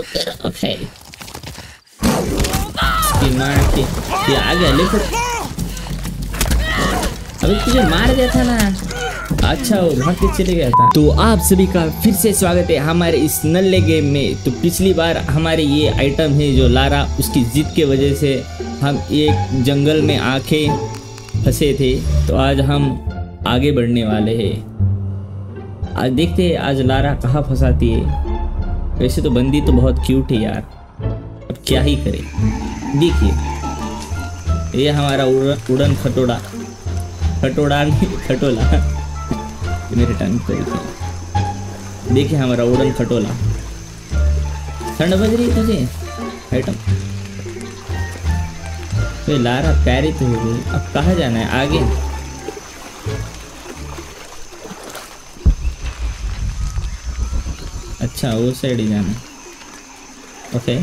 Okay ये मार के ये आ गया ले फिर अबे तुझे मार दिया था ना। अच्छा वो भाग के चले गया था। तो आप सभी का फिर से स्वागत है हमारे इस नल्ले गेम में। तो पिछली बार हमारे ये आइटम है जो लारा, उसकी जिद के वजह से हम एक जंगल में आके फंसे थे। तो आज हम आगे बढ़ने वाले हैं। आज देखते हैं आज लारा कहाँ फंसाती है। वैसे तो बंदी तो बहुत क्यूट है यार। अब क्या ही करे? देखिए, ये हमारा उड़न खटोड़ा। खटोड़ा नहीं, खटोला। मेरे टाइम पर देखिए देखिए हमारा उड़न खटोला। ठंड बज रही तुझे? आइटम तो लारा प्यारी तो हो गई। अब कहाँ जाना है? आगे? अच्छा वो साइड ही जाना ओके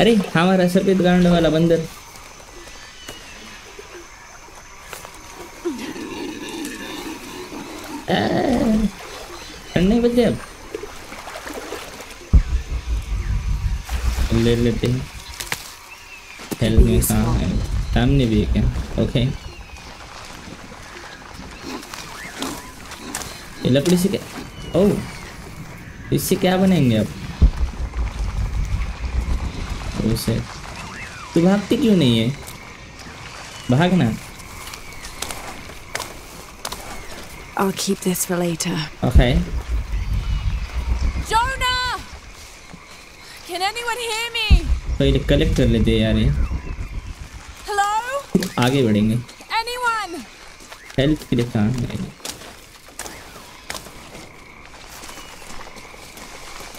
अरे हमारा सफ़ेद गांड वाला बंदर। नहीं बचे अब। ले लेते हैं। हेलमेट कहाँ है। सामने भी है क्या ओके ये लकड़ी से क्या ओह इससे क्या बनाएँगे आप उसे तू भागती क्यों नहीं है भागना I'll keep this for later. Okay Jonah! Can anyone hear me? पहले कलेक्ट कर लेते हैं यार ये? आगे बढ़ेंगे? हेल्प के लिए कहाँ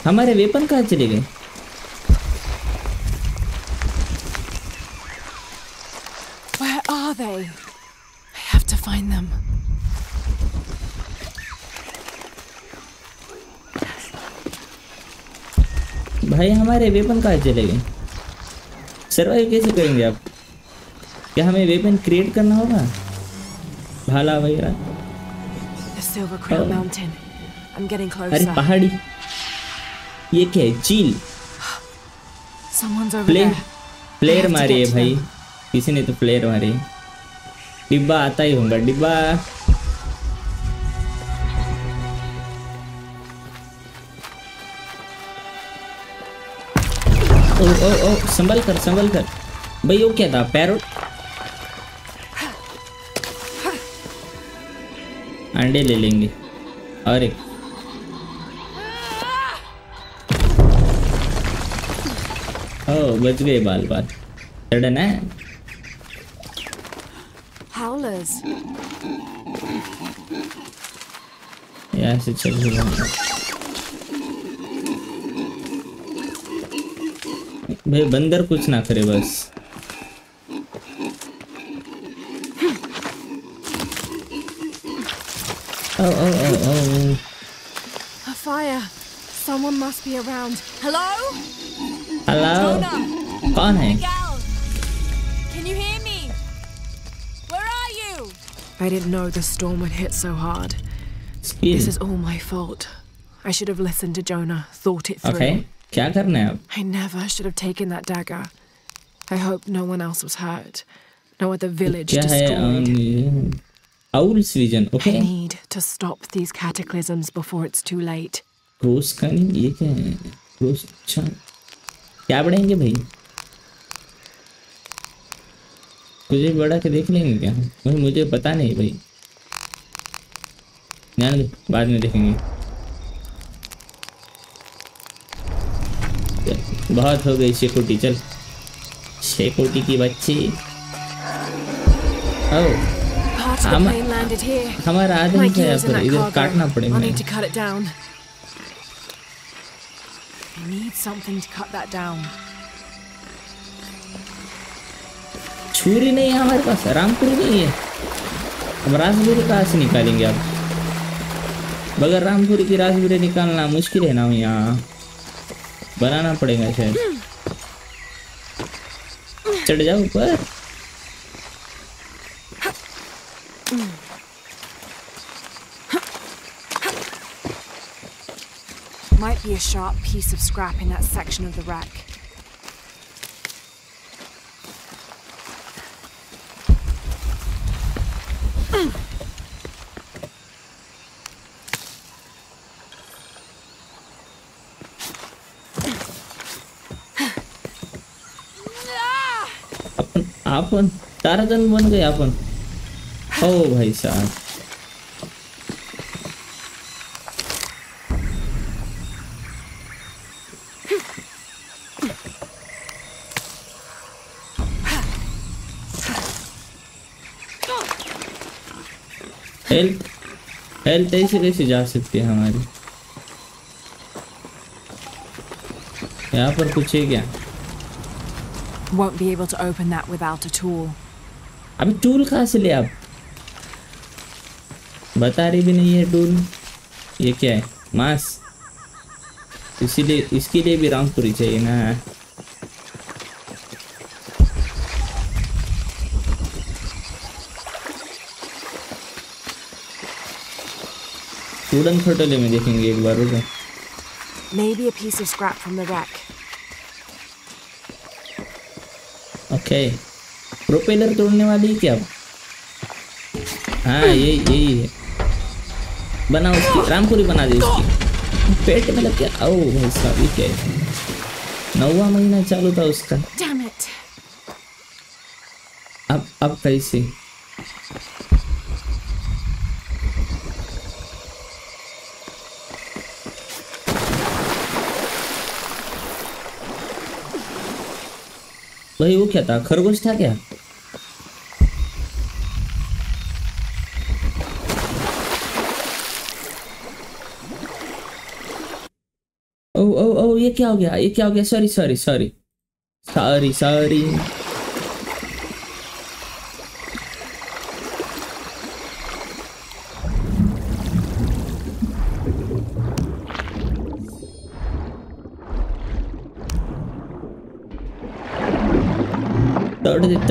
हमारे वेपन कहाँ चले गए. भाई हमारे वेपन कहाँ चले गए? सर्वाइव कैसे करेंगे आप? क्या हमें वेपन क्रिएट करना होगा? भाला वगैरह? Getting अरे पहाड़ी। ये क्या है? चील। प्लेयर प्लेयर मारी है भाई। किसी ने तो प्लेयर मारी। डिब्बा आता ही होगा डिब्बा। ओ ओ ओ संभल कर संभल कर। भाई वो क्या था? पैरोट? अंडे ले लेंगे। और एक ओ बच गए बाल बाल। सडन है? Howlers. यहाँ से चल भाई बंदर कुछ ना करे बस। ओ ओ ओ ओ A fire. Someone must be around. Hello? Hello Jonah! कौन है Miguel! Can you hear me? Where are you? I didn't know the storm would hit so hard. This skill is all my fault. I should have listened to Jonah, thought it through. Okay क्या करना है अब I never should have taken that dagger. I hope no one else was hurt. No other village क्या है destroyed. Owls I need to stop these cataclysms before it's too late. रोज का नहीं ये क्या है? रोज अच्छा। क्या बढ़ेंगे भाई? तुझे बढ़ा के देख लेंगे क्या? भाई मुझे पता नहीं भाई। ध्यान दे बाद में देखेंगे। बहुत हो गई शेकोटी चल। शेकोटी की बच्ची। ओ। हमारा आदमी क्या है पर इधर काटना पड़ेगा I'll need to cut it down. I need something to cut that down. छुरी नहीं है हमारे पास रामपुरी नहीं है। अब रासबेरी कहाँ से निकालेंगे आप बगैर रामपुरी की रासबेरी निकालना मुश्किल है ना यहाँ। बनाना पड़ेगा शायद। चढ़ जाओ ऊपर। Might be a sharp piece of scrap in that section of the wreck. अपन आपण ताराजन बन गए अपन ओ भाई साहब हेल्थ ऐसे कैसे जा सकती है हमारी। यहाँ पर कुछ है क्या? Won't be able to open that without a tool. अभी टूल कहाँ से ले आप? बता रही भी नहीं है टूल ये क्या है? मांस। इसीलिए इसके लिए भी रामपुरी चाहिए ना। उड़न खटोले में देखेंगे एक बार रुको। Maybe a piece of scrap from the wreck. Okay propeller तोड़ने वाली है क्या? हाँ ये यही है। बना उसकी रामपुरी बना दे उसकी पेट में लग गया। ओ भाई साहब ये क्या है? नौवा महीना चालू था उसका। अब अब कैसे? भाई वो क्या था? खरगोश था क्या? ओ ओ ओ, ये क्या हो गया? ये क्या हो गया? Sorry sorry sorry sorry sorry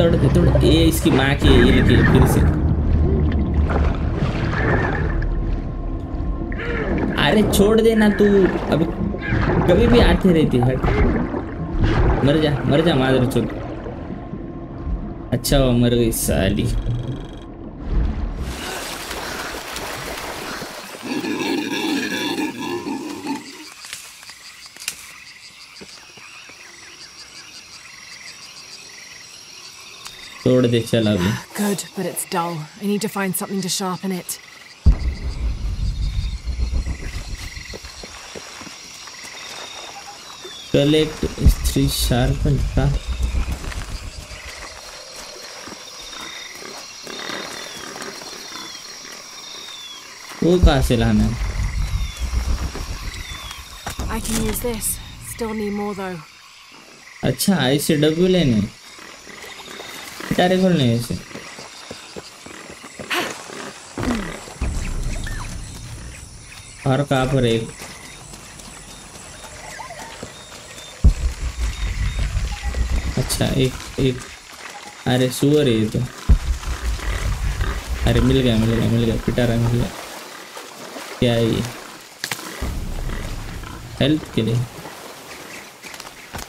तोड़ दे तोड़ दे। तोड़ दे। ये इसकी माँ की है, ये लिखी फिर से। अरे छोड़ देना तू अभी कभी भी आते रहती है। मर जा मर जा माधर चुप अच्छा मर गई साली। तोड़ दे चल अभी Good, but it's dull. I need to find something to sharpen it. Collect three sharpen का वो कहाँ से लाना है I can use this. Still need more though. अच्छा ऐसे डब्बू लेने डायरेक्ट खोलने हैं ऐसे और कहाँ पर एक अच्छा एक एक अरे सुअर है ये तो अरे मिल गया मिल गया मिल गया पिटारा मिल गया क्या है ये हेल्थ के लिए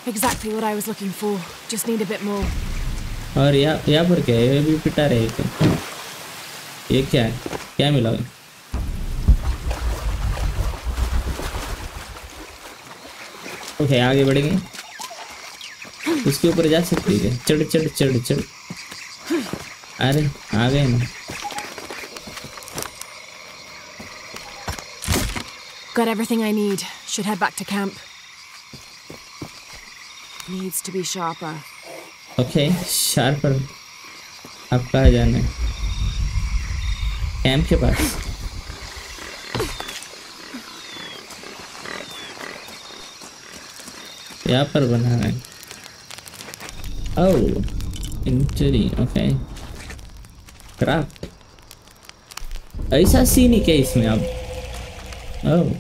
Exactly what I was looking for. Just need a bit more. और यहाँ यहाँ पर क्या है ये भी पिटा रहे तो ये क्या है क्या मिला है? ओके, आगे बढ़ेंगे उसके ऊपर जा सकते हैं क्या? चढ़ चढ़ चढ़ चढ़ अरे, आ गए ना Got everything I need. Should head back to camp. Needs to be sharper. Okay sharper अब कहाँ जाना है? कैंप के पास। यहाँ पर बना है। इंजरी ओके क्राफ्ट ऐसा सीन ही क्या इसमें अब? ओह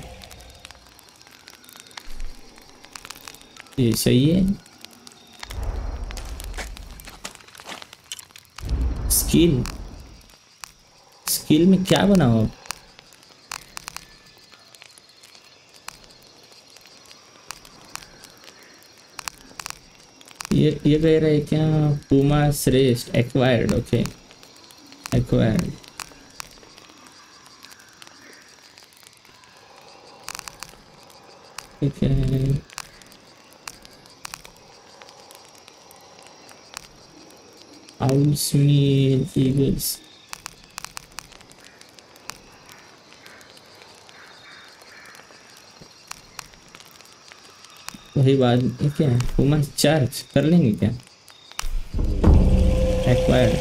ये सही है? स्किल? स्किल में क्या बनाओ ये ये कह रहा क्या? पुमा श्रेष्ठ एक्वायर्ड ओके एक्वायर्ड ठीक है। Owls, meal, eagles. वही बात क्या? है चार्ज कर लेंगे क्या? एक्वायर्ड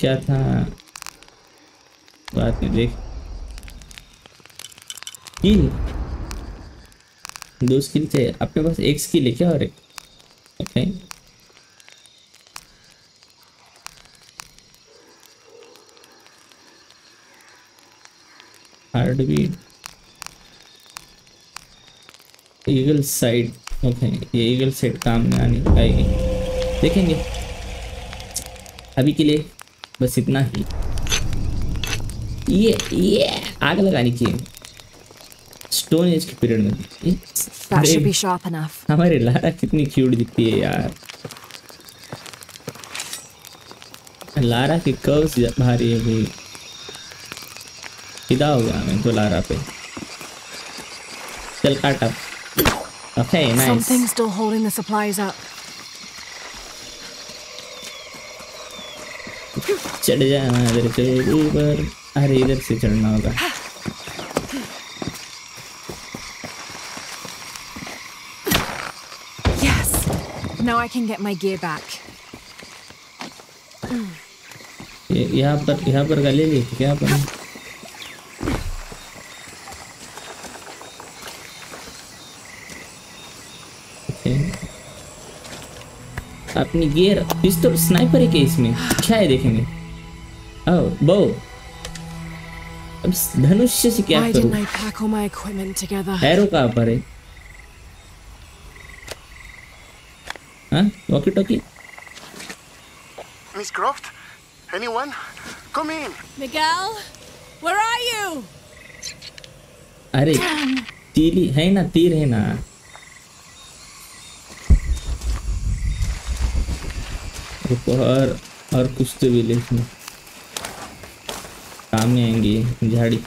क्या था? बात देख। दो स्किल थे। आपके पास एक स्किल है क्या और एक? Okay hard beat eagle side okay ये ईगल साइड काम में आने आएगी। देखेंगे। अभी के लिए बस इतना ही। ये ये आग लगानी चाहिए स्टोन एज के पीरियड में। That should be sharp enough. हमारी लारा कितनी क्यूट दिखती है यार लारा की कर्व्स भारी है भाई। फिदा हो गया मैं तो लारा पे। चल काट अब। Okay nice Something's still holding the supplies up. चढ़ जाना इधर से ऊपर। अरे इधर से चढ़ना होगा। Now I can get my gear back. यहाँ पर यहाँ पर गले ली क्या ओके। अपनी गियर पिस्तौल स्नाइपर है क्या इसमें क्या है देखेंगे ओ बो अब धनुष्य से क्या करूँ? एरो कहाँ पर है हाँ walkie talkie Miss Croft? Anyone? Come in. Miguel? Where are you? अरे तीली है ना तीर है ना और और कुछ तो भी ले इसमें काम में आएँगी झाड़ी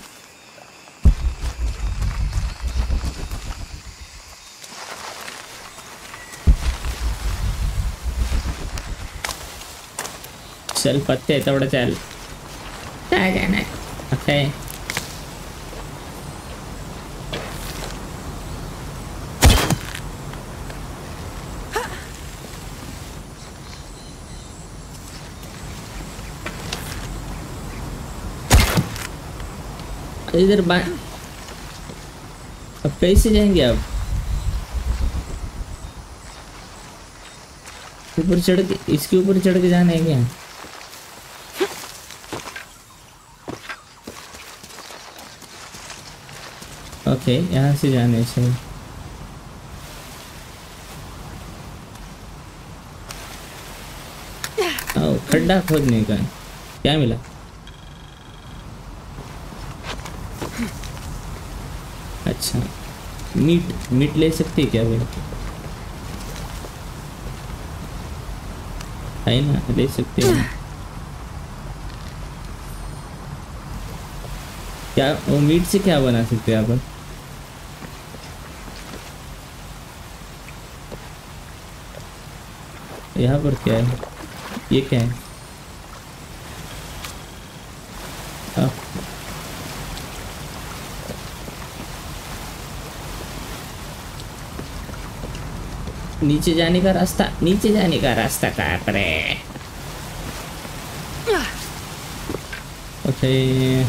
चल पत्ते है तेवढं चल काय काय नाही ओके इधर अब कैसे जाएँगे अब ऊपर चढ़ के इसके ऊपर चढ़ के जाना है क्या ओके, यहाँ से जाने से। खड्डा खोदने का। क्या मिला? अच्छा मीट मीट ले सकते क्या भाई है ना, ले सकते हैं। क्या, वो मीट से क्या बना सकते हैं आप? यहाँ पर क्या है? ये क्या है? आ, नीचे जाने का रास्ता नीचे जाने का रास्ता कहाँ पर है? ओके।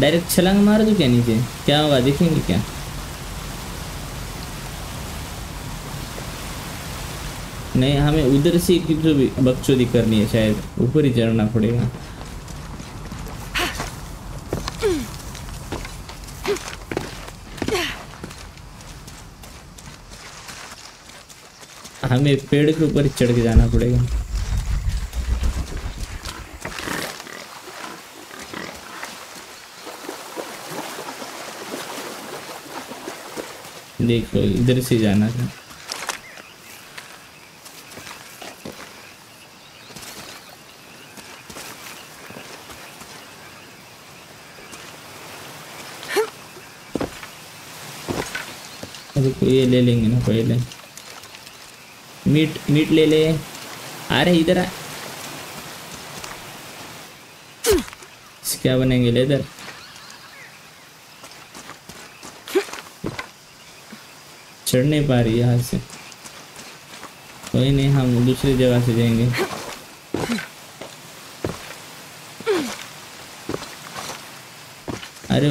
डायरेक्ट छलांग मार दो क्या नीचे? क्या होगा? देखेंगे क्या? नहीं, हमें उधर से की जो भी बकचोदी करनी है शायद। ऊपर ही चढ़ना पड़ेगा। हमें पेड़ के ऊपर चढ़ के जाना पड़ेगा। देखो इधर से जाना था। रुको ये ले लेंगे ना, पहले। मीट मीट ले ले। अरे इधर आ। क्या बनेंगे, लेदर? चढ़ नहीं पा रही यहाँ से। कोई नहीं, हम दूसरी जगह से जाएँगे। अरे,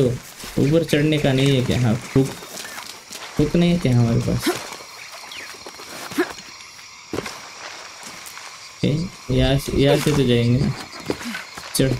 ऊपर चढ़ने का नहीं है क्या? हाँ हुक ही थे हमारे पास। यहाँ से तो जाएँगे ना। चढ़।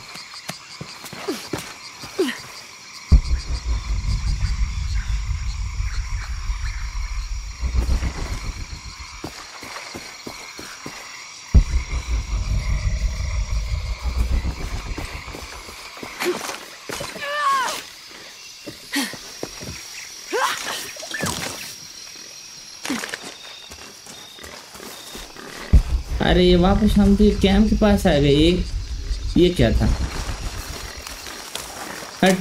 अरे ये वापस हम तो कैंप के पास आ गए। ये ये क्या था? हट।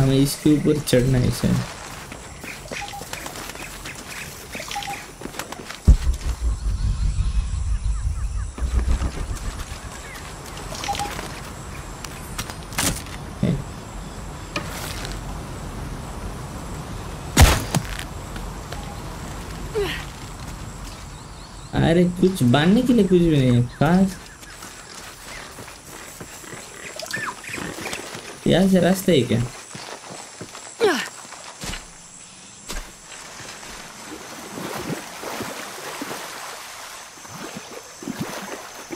हमें इसके ऊपर चढ़ना है सर अरे कुछ बांधने के लिए कुछ भी नहीं है। यहाँ से रास्ता है क्या?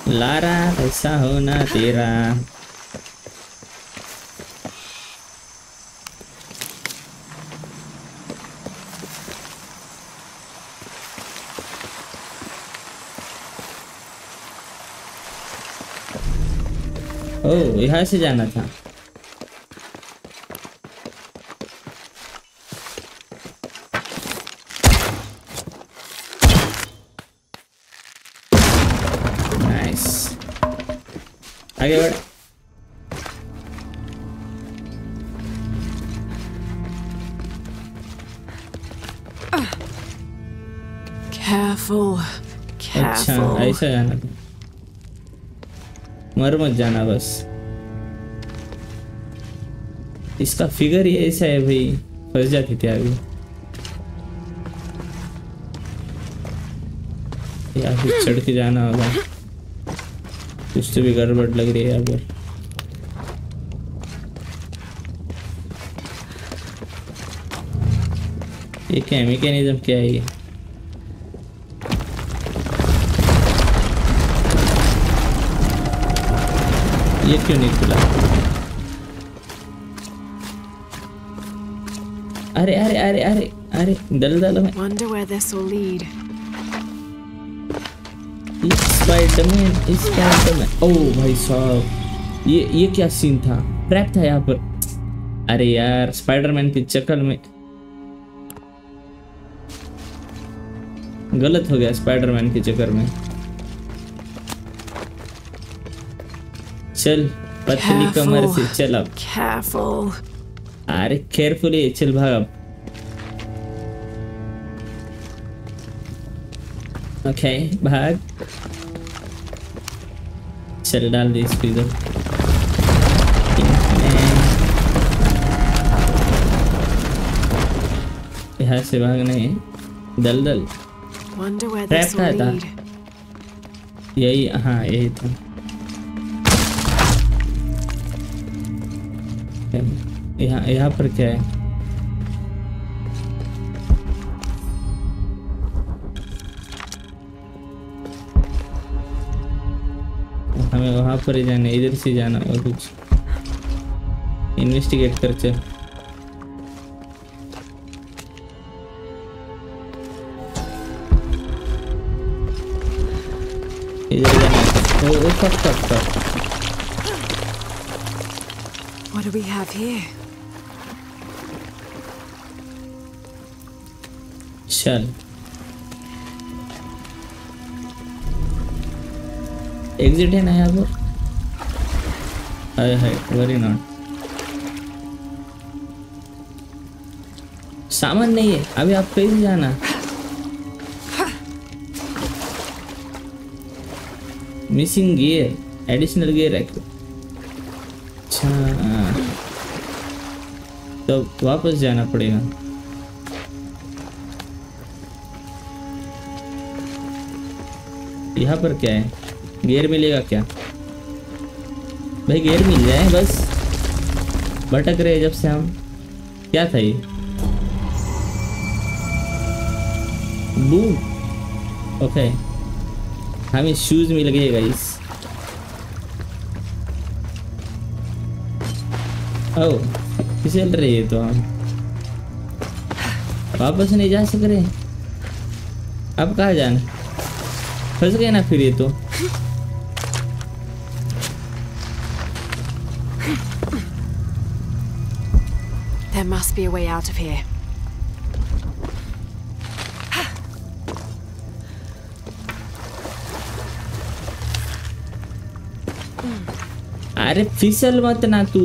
लारा, ऐसा होना तेरा। यहाँ से जाना था। नाइस आगे बढ़। Careful. अच्छा ऐसा जाना था। मर मत जाना बस। इसका फिगर ही ऐसा है भाई। फंस जाती थी अभी या फिर चढ़ के जाना होगा। कुछ तो भी गड़बड़ लग रही है यहाँ पर। ये क्या मैकेनिज्म क्या है ये? ये क्यों नहीं खुला? अरे अरे अरे अरे अरे दल दल में। Wonder where this will lead. Spiderman spiderman ओ भाई साहब ये ये क्या सीन था? ट्रैप था यहाँ पर। अरे यार स्पाइडरमैन की चक्कर में। गलत हो गया स्पाइडरमैन के चक्कर में। चल पतली कमर से चल अब। Careful. अरे केयरफुली चल भाग ओके भाग चल डाल दे इसको इधर यहाँ से भागना है दल दल where Trap था था। यही हाँ यही था यहाँ यहाँ पर क्या है? हमें वहाँ पर ही जाना इधर से जाना और कुछ इन्वेस्टिगेट कर चल। What do we have here? चल। एग्जिट है ना यहाँ पर? हाय हाय वरी नॉट सामान नहीं है, अभी आप कहीं जाना। मिसिंग गियर एडिशनल गियर है अच्छा तो वापस जाना पड़ेगा। यहाँ पर क्या है? गेयर मिलेगा क्या? भाई, गेयर मिल जाए बस। भटक रहे जब से हम। क्या था ये? ओके हमें शूज़ मिल गए गाइस ओ फिसल रही है तो हम? वापस नहीं जा सक रहे अब कहाँ जाना? फंस गए ना फिर ये तो There must be a way out of here. अरे फिसल मत ना तू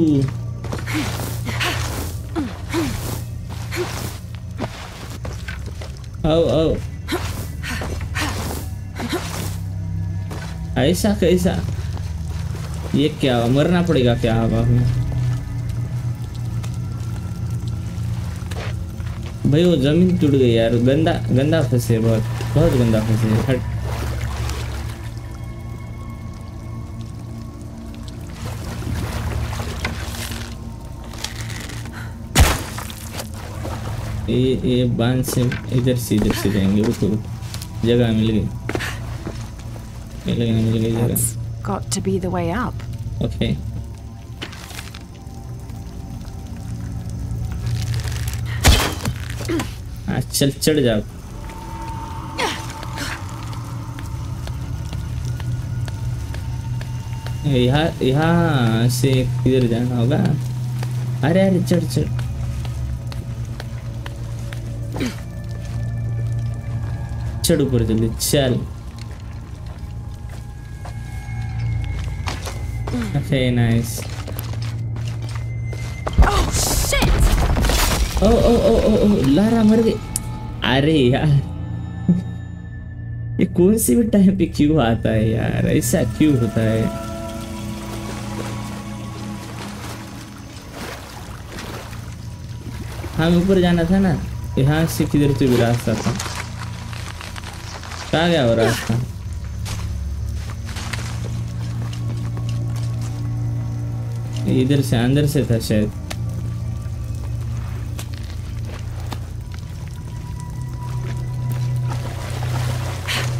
ओ ओ ऐसा कैसा? ये क्या हुआ? मरना पड़ेगा क्या हवा में? भाई वो ज़मीन टूट गई यार, गंदा गंदा फंसे बहुत बहुत गंदा फंसे हट। ये ये बाँध से इधर से इधर से रुको। जगह मिल गई। मिल गई मिल गई जगह That's got to be the way up. Okay हाँ चल चढ़ जाओ यहाँ यहाँ से किधर जाना होगा अरे अरे चढ़ चढ़ चढ़ ऊपर जल्दी चल Okay, nice. Oh, shit! ओ ओ ओ ओ ओ लारा मर गई अरे यार ये कौन से भी टाइम पे क्यों आता है यार ऐसा क्यों होता है हम ऊपर जाना था ना यहाँ से किधर से भी रास्ता था कहाँ गया वो रास्ता इधर से अंदर से था शायद।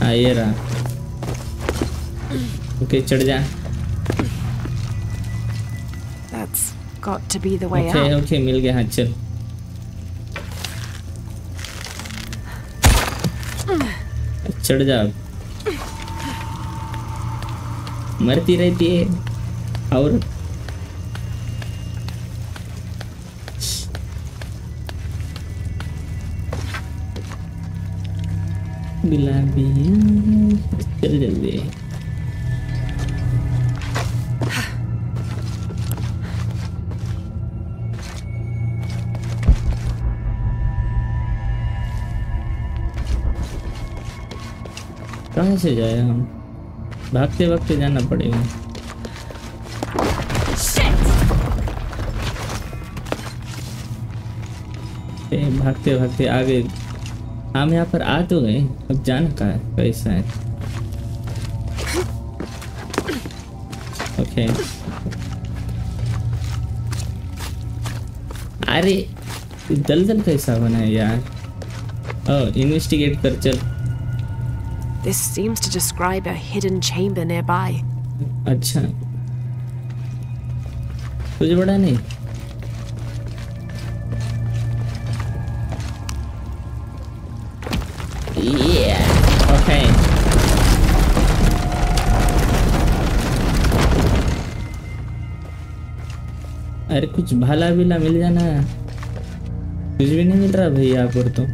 हाँ ये रहा। ओके चढ़ जा। That's got to be the way okay up. Okay मिल गया। हाँ चल। चढ़ जा मरती रहती है। और गुलाबी चल जल्दी। कहाँ से जाए हम? भागते भागते जाना पड़ेगा। भागते भागते आगे हम यहाँ पर आ तो गए अब जाना कहाँ है कैसा है। ओके अरे दलदल कैसा बना है यार। ओ इन्वेस्टिगेट कर चल। This seems to describe a hidden chamber nearby. अच्छा। कुछ बड़ा नहीं। अरे कुछ भाला भीला मिल जाना। कुछ भी नहीं मिल रहा भाई यहाँ पर तो।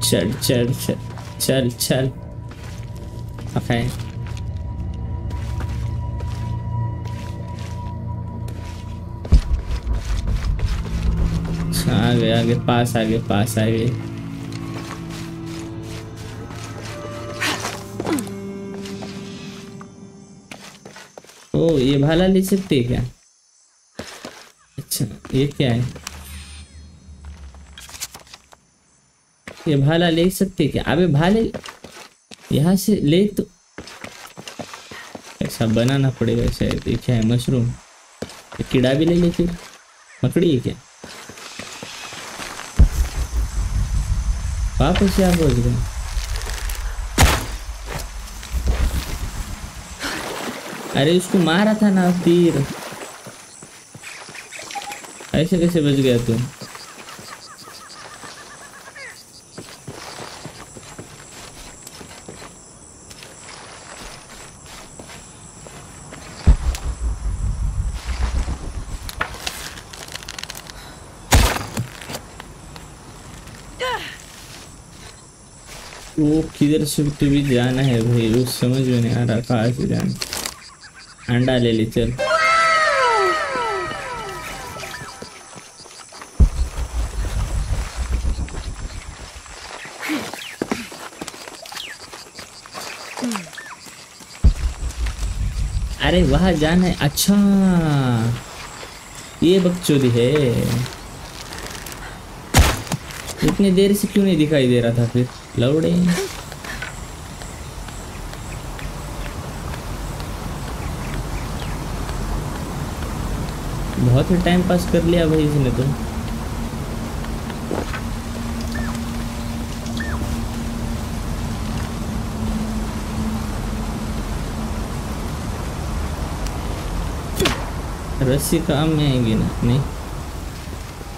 चल चल चल चल चल। आगे आगे, पास आगे पास, आगे। ओ, ये भाला ले सकते है क्या? अच्छा ये क्या है? ये भाला ले सकते क्या? अबे भाले, यहाँ से ले तो ऐसा बनाना पड़ेगा शायद ये क्या है, मशरूम? कीड़ा भी ले लेते मकड़ी है क्या? वापस यहाँ पहुँच गए अरे उसको मारा था ना तीर। ऐसे कैसे बच गया तू? वो किधर से तो भी जाना है भाई? वो समझ में नहीं आ रहा कहाँ से जाना अंडा ले ले, चल। अरे वहाँ जाना है अच्छा। ये बकचोदी है। इतनी देर से क्यों नहीं दिखाई दे रहा था फिर? लौड़े। ही टाइम पास कर लिया भाई इसने तो। रस्सी काम में आएगी ना? नहीं।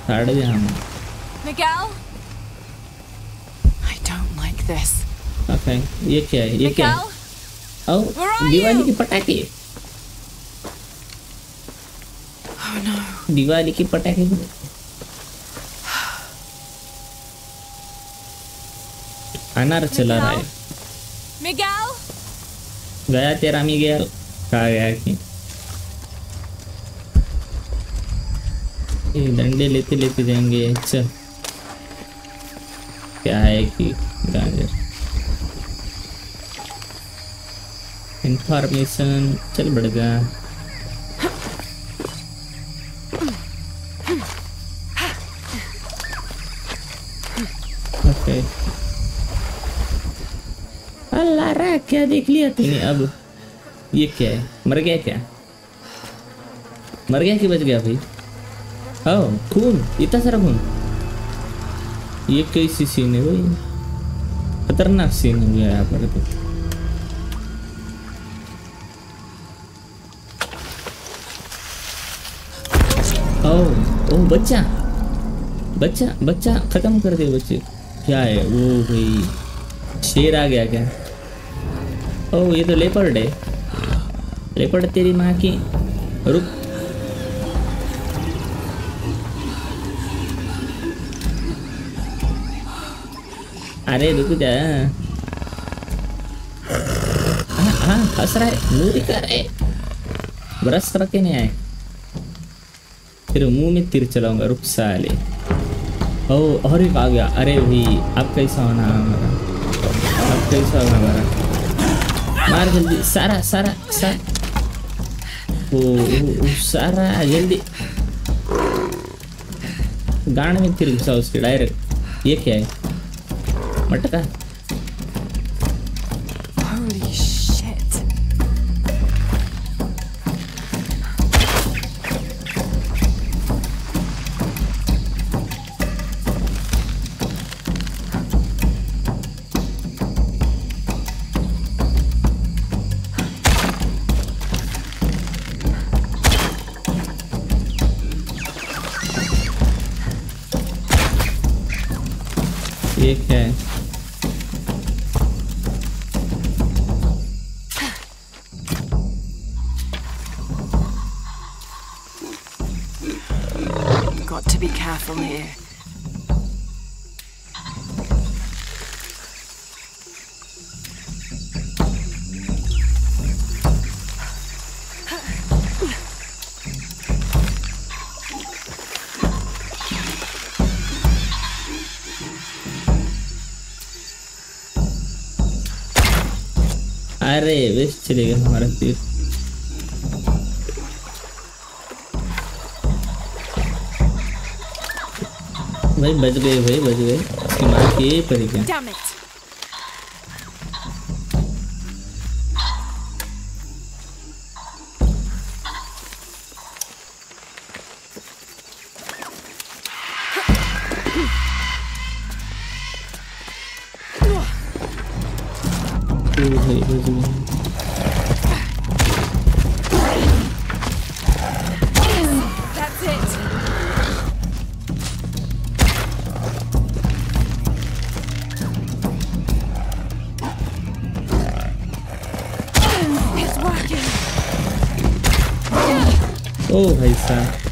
साढ़ दे हम। Miguel? I don't like this. Okay ये क्या है? ये क्या है? Miguel? Where दिवाली की पटाखे Oh no. दिवाली की पटाखे अनार चला रहा है। Miguel? गया तेरा मी गया कहा गया कि डंडे लेते लेते जाएँगे। चल। क्या है कि? गाजर। इंफॉर्मेशन चल बढ़ गया क्या देख लिया तूने? अब ये क्या है? मर गया क्या? मर गया कि बच गया भाई? ओ खून, इतना सारा खून। ये कैसी सीन है भाई? खतरनाक सीन हो गया यहाँ पर तो। ओ ओ, बच्चा। बच्चा बच्चा खत्म कर दे बच्चे। क्या है वो भाई? शेर आ गया क्या? ओ ये तो लेपर्ड है। लेपर्ड तेरी माँ की। रुक। अरे, रुक जा। हाँ हंस रहा है। ब्रश करके नहीं आए। फिर मुँह में तीर चलाऊँगा। रुक साले। ओ और एक आ गया। अरे भाई अब कैसा होना? हमारा अब कैसा होना? हमारा मार जल्दी सारा सारा सारा ओ, ओ, ओ सारा जल्दी गांड में तीर घुसा उसके डायरेक्ट ये क्या है मटका गए भाई बच गए। इसकी मार के पड़ी भाई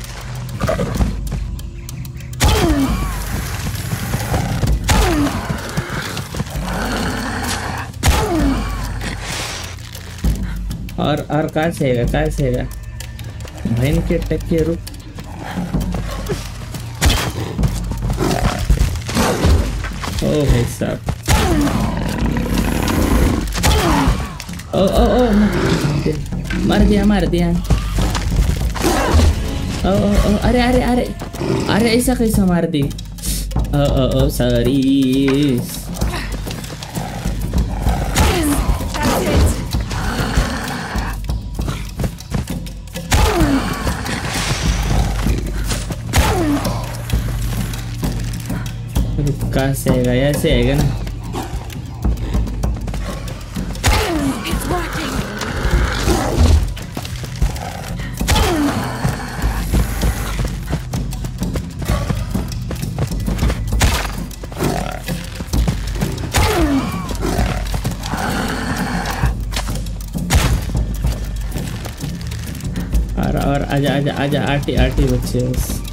और और कहाँ से आएगा, कहाँ से आएगा? बहन के टक्के रुक। ओ भाई साहब। ओ ओ ओ, मार दिया मार दिया ओ ओ ओ अरे अरे अरे अरे ऐसा कैसा मार दी ओ ओ ओ सॉरी That's it! कहाँ से आएगा ऐसे आएगा ना आजा आजा आजा आटी आटी बच्चे बस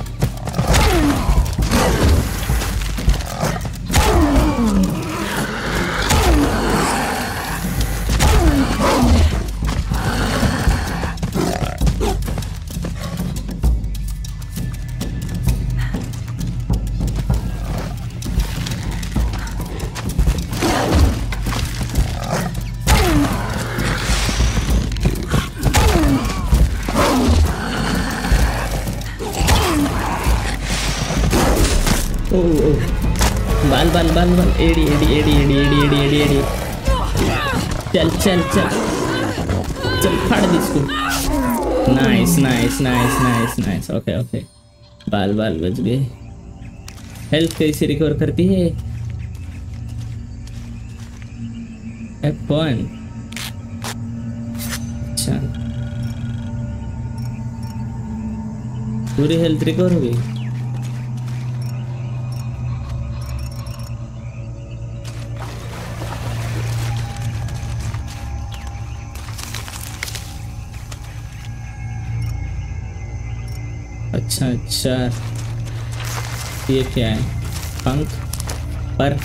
बाल बाल बच गए हेल्थ कैसे रिकवर करती है। अच्छा। पूरी हेल्थ रिकवर हो गई। अच्छा। ये क्या है? पंख? पर?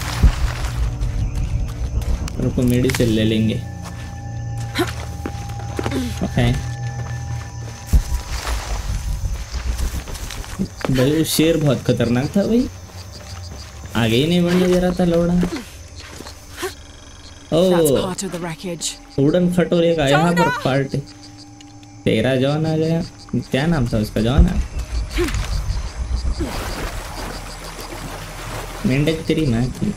रुको मेडिसिन ले लेंगे। ओके भाई वो शेर बहुत खतरनाक था भाई। आगे ही नहीं बढ़ने दे रहा था लौड़ा। That's O part of the wreckage. उड़न खटोरे का यहाँ पर पार्टी। तेरा जॉन आ गया। क्या नाम था उसका? जॉन आ मेंढक तेरी माँ की?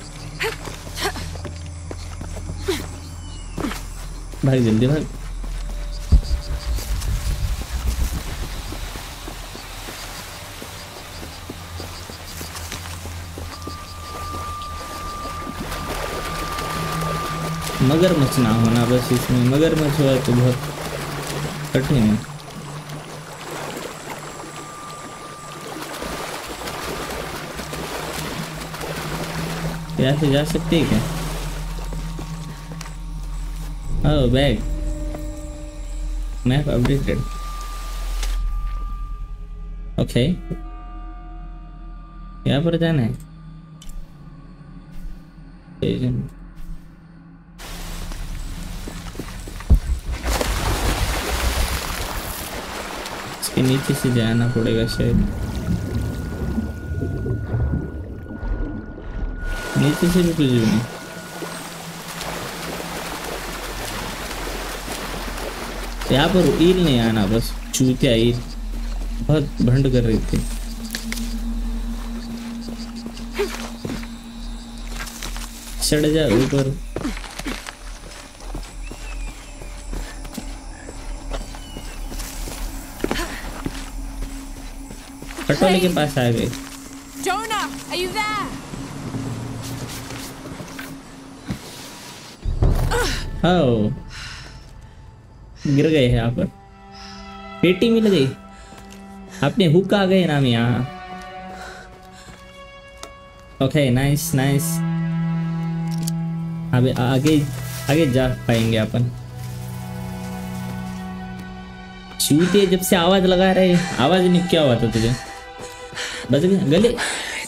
भाग, जल्दी भाग। मगरमच्छ ना होना बस इसमें। मगरमच्छ हुआ तो बहुत कठिन है। यहाँ से जा सकते हैं क्या? Oh bag map updated okay यहाँ पर जाना है। इसके नीचे से जाना पड़ेगा शायद। नीचे से भी नहीं यहाँ पर ईल नहीं आना बस चूतिया ईल बहुत भंड कर रही थी चढ़ जा ऊपर खटोले के पास आ गए Jonah? हाँ। गिर गए हैं यहाँ पर। पेटी मिल गई। आपने हुक आ गए नाम यहाँ। ओके नाइस नाइस अबे आगे आगे जा पाएँगे अपन। चूते जब से आवाज़ लगा रहे आवाज़ नहीं क्या हुआ था तुझे? बच गया गले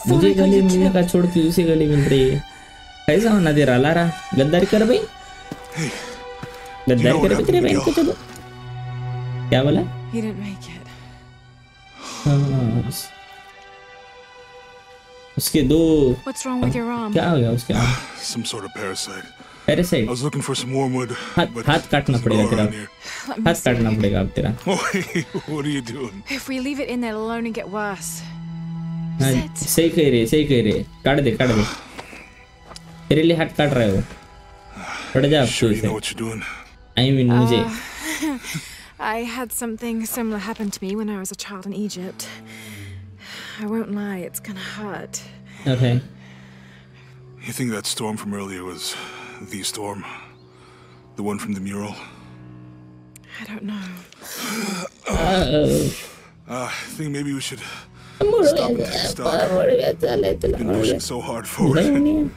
मुझे गले मिलने का छोड़ के उसे गले मिल रही है। कैसा होना दे रहा लारा? गद्दारी कर भाई। क्या बोला He didn't make it. हाँ, उस- उसके दो What's wrong with your arm? क्या हो गया उसके आम Some sort of parasite. I parasite was looking for some wormwood, हाथ but हाथ काटना doesn't पड़ेगा grow तेरा around here. Let me हाथ काटना see. पड़ेगा अब तेरा Oh, hey, what are you doing? If we leave it in there, it'll only get worse. हाँ, Sit. सही कह रही है सही कह रही है काट दे काट दे तेरे लिए हाथ काट रहे हो पड़ जा अब Sure, तू you इसे know what you're doing. I mean मुझे I had something similar happen to me when I was a child in Egypt. I won't lie, it's gonna hurt. Okay You think that storm from earlier was the storm? The one from the mural? I don't know. Uh, I think maybe we should stop and take stock. Been pushing so hard forward.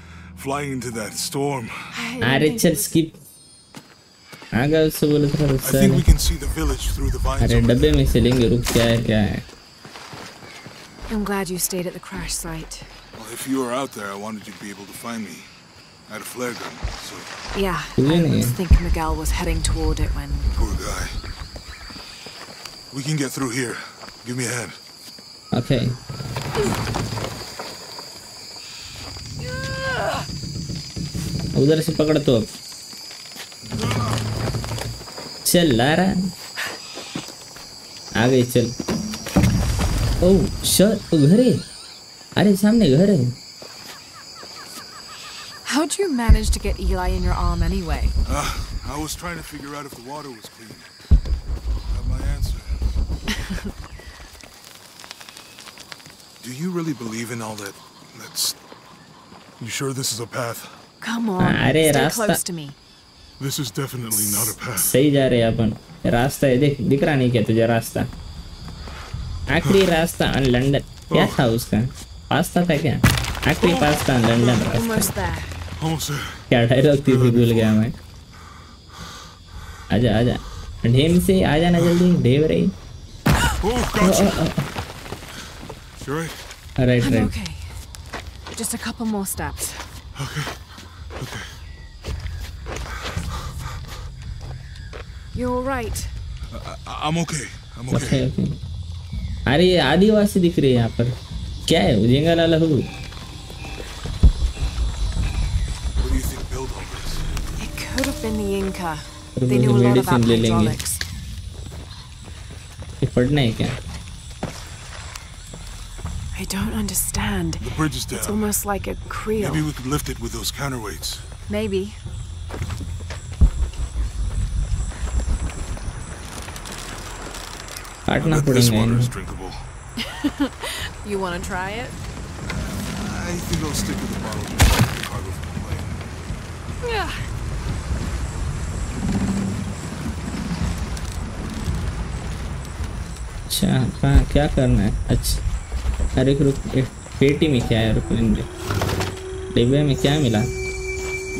Flying into that storm. I अरे think चल it was- skip आगे उससे बोले तो I think we can see the village through the vines. अरे over डब्बे there. में से लेंगे रुक क्या है क्या है I'm glad you stayed at the crash site. Well, if you were out there, I wanted you to be able to find me. I had a flare gun, so Yeah, Really? I think Miguel was heading toward it when. poor guy. We can get through here. Give me a hand. Okay उधर से पकड़ तो अब चल Lara आ गई चल oh sir घर है अरे सामने घर है How'd you manage to get Eli in your arm anyway? Uh, I was trying to figure out if the water was clean. Have my answer. Do you really believe in all that? That's. You sure this is a path? Come on, अरे stay रास्ता- close to me. This is definitely not a path. सही जा रहे हैं अपन रास्ता है देख दिख रहा नहीं क्या तुझे रास्ता आखिरी रास्ता लंदन क्या था उसका पास्ता था क्या आखिरी पास्ता लंदन रास्ता Almost there. Almost there. क्या डायलॉग थी थी भूल गया मैं आजा आजा ढेम से आ जाना जल्दी ढेव रही Oh? Right right. Just a couple more steps. Okay. Okay. You're all right. I- I'm okay. I'm okay okay. Okay अरे ये आदिवासी दिख रही है यहाँ पर क्या है उजेंगा लाला हो What do you think built all this? It could have been the Inca. They knew a lot about hydraulics. ये पढ़ना है क्या I don't understand. The bridge is It's down. almost like a creel. Maybe we could lift it with those counterweights. Maybe. काटना bet this पड़ेगा water is इन्हें। drinkable. You want to try it? I think I'll stick with the bottle just for the cargo from the plane. Yeah. अच्छा कहाँ क्या करना है अच्छा अरे रुक एक पेटी में क्या है रुक लेंगे डिब्बे में क्या मिला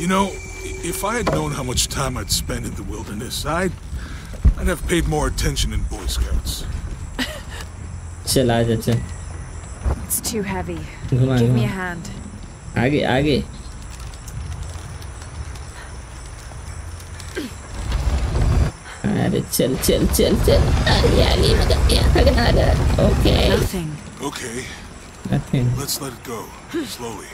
You know, i- if I had known how much time I'd spend in the wilderness, I'd I'd have paid more attention in Boy Scouts. चल आ जा चल It's too heavy. घुमा Give me घुमा a hand. आगे आगे अरे चल चल चल चल आगे आगे मगर यहाँ तक ना जा okay Nothing. Okay, nothing let's let it go slowly.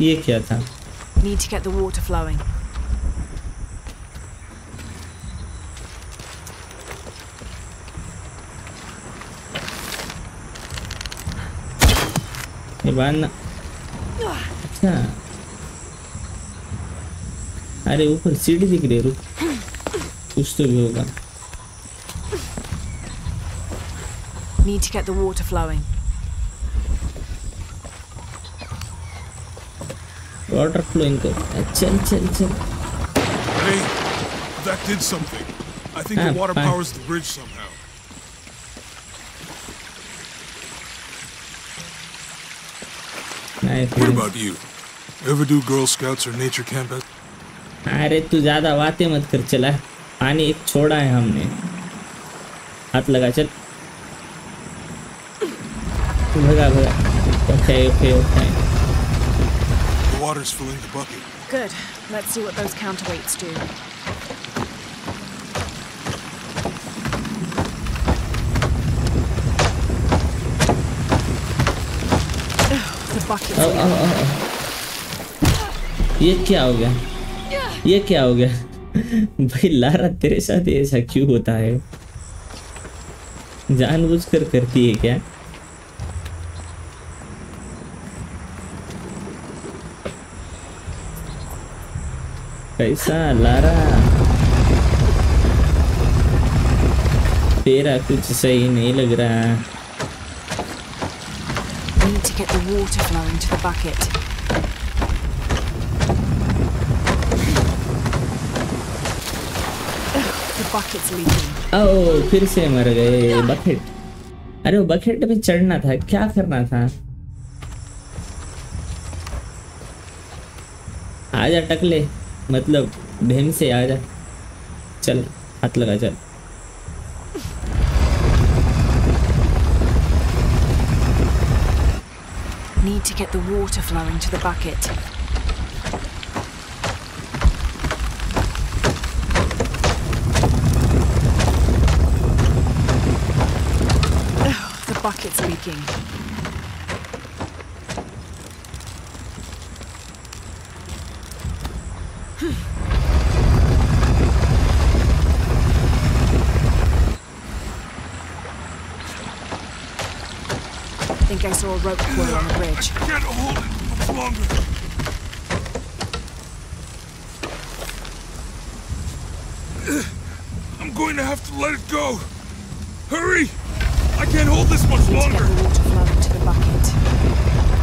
ये क्या था Need to get the water flowing. ये बांधना अच्छा अरे ऊपर सीढ़ी दिख रही है रुक कुछ तो भी होगा Need to get the water flowing. Water flowing को चल चल चल Hey, that did something. I think Ah, the water fine. powers the bridge somehow. Nice What about you? Ever do Girl Scouts or nature camp? as- अरे तू ज्यादा बातें मत कर चला पानी एक छोड़ा है हमने हाथ लगा चल भगा भगा okay okay okay The water's filling the bucket. Good. Let's see what those counterweights do. Bucket's leaking. ओ, ओ। ये क्या हो गया? ये क्या हो गया? भाई लारा तेरे साथ ऐसा क्यों होता है? जानबूझकर करती है क्या? कैसा लारा? तेरा कुछ सही नहीं लग रहा। We need to get the water flowing to the bucket. फिर से मर गए बकेट अरे, वो बकेट पे चढ़ना था, क्या करना था? आजा टकले. मतलब भेम से आजा चल, हाथ लगा, चल. Need to get the water flowing to the bucket. Ugh, the bucket's leaking. Saw a rope coil on the bridge. Can't hold it much longer. I'm going to have to let it go. Hurry! I can't hold this much Need to get longer. the water flowing to the bucket.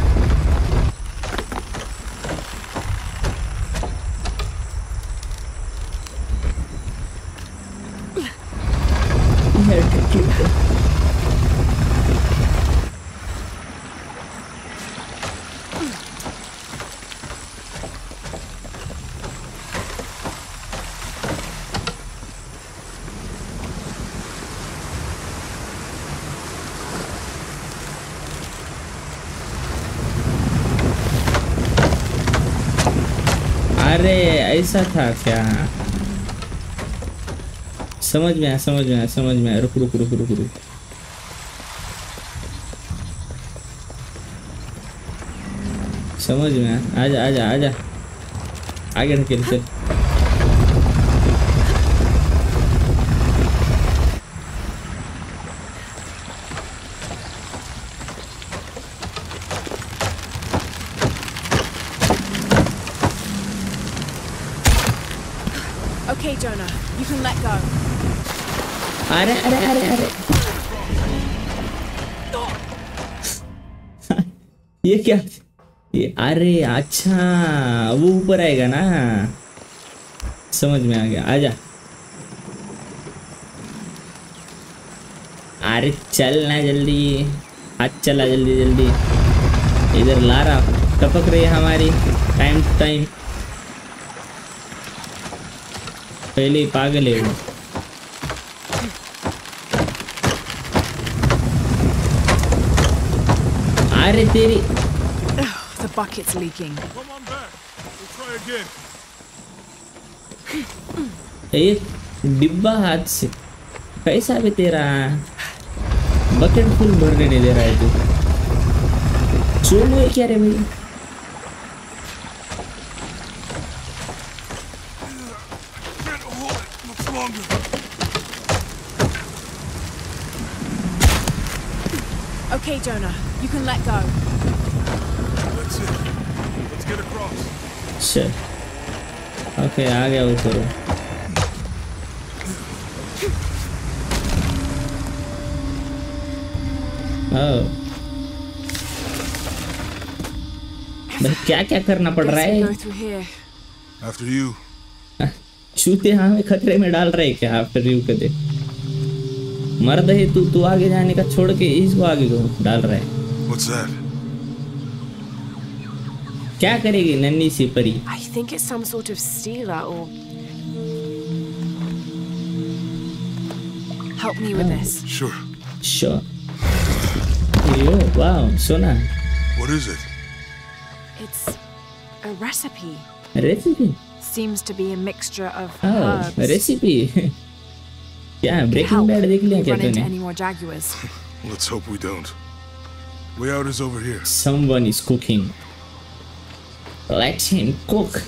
ऐसा था क्या? समझ में आया, समझ में आया, समझ में आया। रुक रुक रुक रुक रुक। समझ में आया। जा आ जा आगे ढकेल चल Okay, Jonah, you can let go. अरे अरे अरे अरे। ये क्या? ये, अरे अच्छा वो ऊपर आएगा ना। समझ में आ गया। आजा अरे, चल ना जल्दी। हाथ चला जल्दी जल्दी। इधर लारा, टपक रही है हमारी। टाइम टू टाइम पहले ही पागल है अरे तेरी The bucket's leaking. Come on back. We'll try again. एक डिब्बा हाथ से कैसा भी तेरा बकेट फुल भरने नहीं दे रहा है तू सोलो है क्या रे भाई. Okay, Jonah, you can let go. That's it. Let's get across. चल ओके आ गया ऊपर ओ भाई क्या क्या करना पड़ रहा है go through here. After you. चूते हमें खतरे में डाल रहे हैं क्या आफ्टर यू कदे मर्द है तू तू आगे जाने का छोड़ के इसको आगे को डाल रहा है What's that? क्या करेगी नन्ही सी परी I think it's some sort of stealer or. Help me with this. Sure. Sure. Yo, wow, सोना What is it? It's a recipe. Recipe Seems to be a mixture of oh herbs. Recipe क्या Could breaking help bad देख if लिया we क्या run into तूने any more jaguars. Let's hope we don't. Way out is over here. Someone is cooking. Let him cook.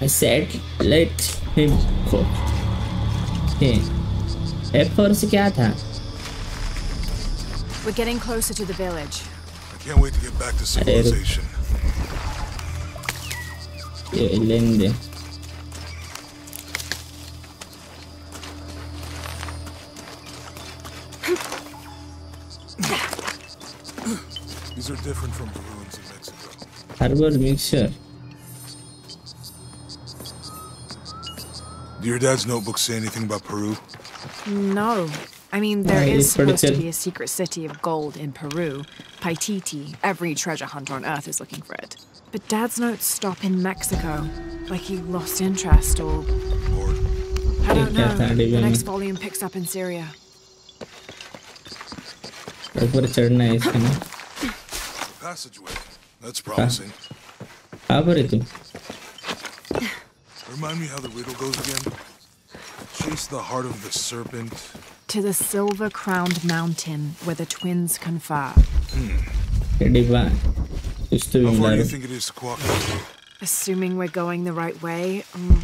I said, let him cook. Okay. We're getting closer to the village. I can't wait to get back to civilization. ये लेंदे These are different from the ruins in Mexico. herbal mixture Do your dad's notebooks say anything about Peru? No. I mean, there Yeah, is it's pretty supposed to good. be a secret city of gold in Peru. Paititi. Every treasure hunter on Earth is looking for it. But Dad's notes stop in Mexico. Like he lost interest or. Or I don't Yeah, know. can't The even- next volume picks up in Syria. ऊपर चढ़ना है इसके ना passageway. That's promising. Abre ah. tú. Remind me how the riddle goes again. Chase the heart of the serpent. To the silver-crowned mountain where the twins confer. Hmm. How far do you think it is Quack? Assuming we're going the right way, um,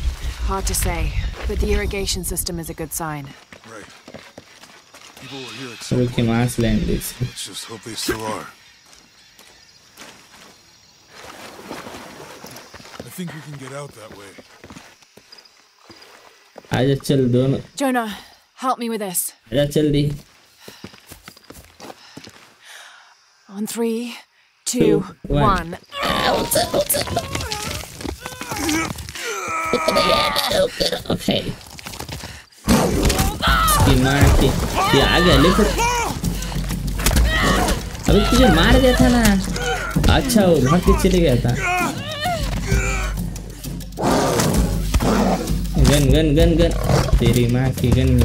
hard to say. But the irrigation system is a good sign. Right. People were here at some point. Let's just hope they still are. think we can get out that way. आजा चल दोनों Jonah, help me with this. आजा चल दी On three, two, Two, one. one. Okay इसकी मार के ये आ गया लेकर अभी तुझे मार दिया था ना अच्छा वो भाग के चले गया था गन गन गन गन तेरी माँ की गन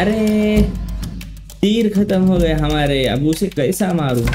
अरे तीर खत्म हो गए हमारे। अब उसे कैसा मारूं?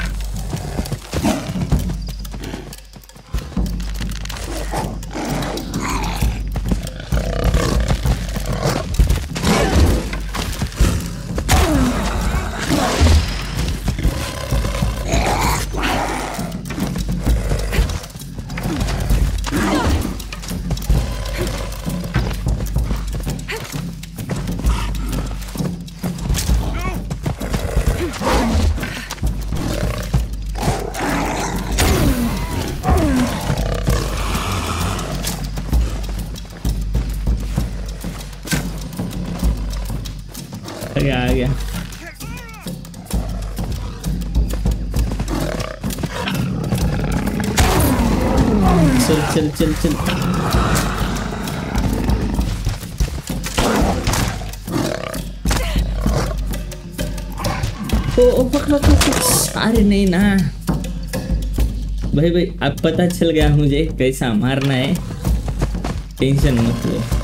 चल पक अरे नहीं ना। भाई भाई, अब पता चल गया मुझे कैसा मारना है। टेंशन मत लो।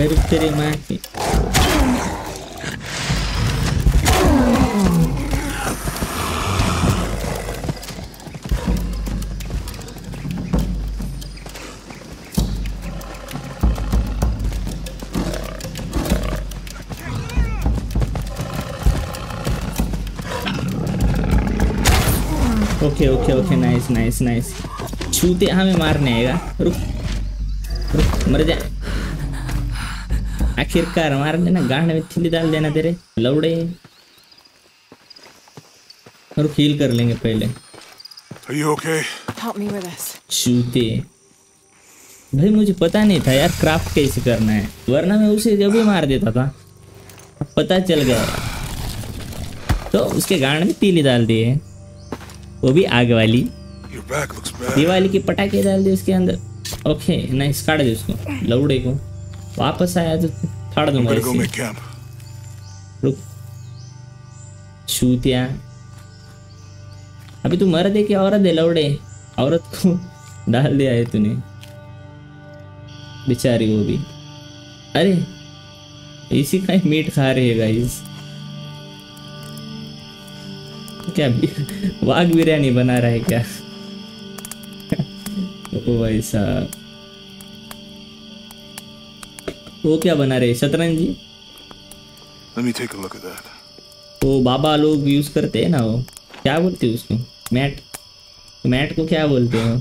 तेरी माँ की okay okay okay nice nice nice छूते हमें मारने आएगा। रुक रुक, मर जा। आखिरकार मार देना गांड में थिली डाल देना तेरे लौड़े और हील कर लेंगे पहले Are you okay? Help me with this. चूते भाई मुझे पता नहीं था यार क्राफ्ट कैसे करना है वरना मैं उसे जब भी मार देता था पता चल गया तो उसके गांड में तीली डाल दिए वो भी आग वाली. दिवाली के पटाखे डाल दिए उसके अंदर। ओके नाइस काट दे उसको। लौड़े को। वापस आया तो फाड़ दूँगा camp. रुक छूतिया अभी तू मर्द है कि औरत है लौड़े औरत को डाल दिया है तूने बेचारी वो भी अरे इसी का ही मीट खा रही है गाइस क्या वाघ बिरयानी बना रहा है क्या ओ भाई साहब वो क्या बना रहे शतरंज जी Let me take a look at that. वो बाबा लोग यूज़ करते हैं ना वो क्या बोलते हैं उसको मैट मैट को क्या बोलते हो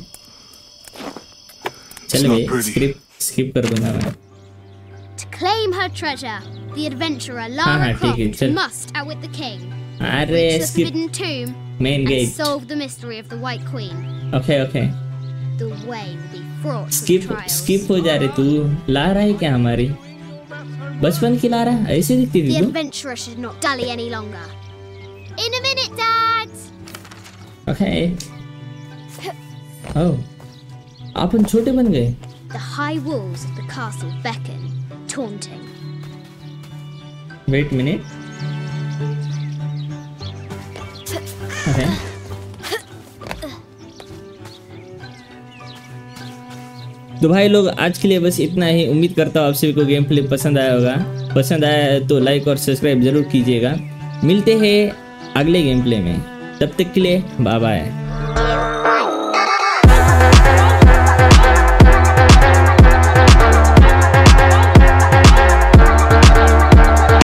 चल बे pretty. स्किप कर दूँगा मैं To claim her treasure, the adventurer हाँ, Lara ठीक है, Croft must outwit the king, अरे skip forbidden tomb, main and get solve the mystery of the White Queen. Okay okay The way will be with skip skip हो जा रहे तू ला रहा है क्या हमारी बचपन की ला रहा ऐसे दिखती थी तू a minute! ओके ओ अपन छोटे बन गए The high walls of the castle beckon, taunting. Wait minute okay तो भाई लोग, आज के लिए बस इतना ही। उम्मीद करता हूँ आप सभी को गेम प्ले पसंद आया होगा। पसंद आया है तो लाइक और सब्सक्राइब ज़रूर कीजिएगा। मिलते हैं अगले गेम प्ले में। तब तक के लिए बाय बाय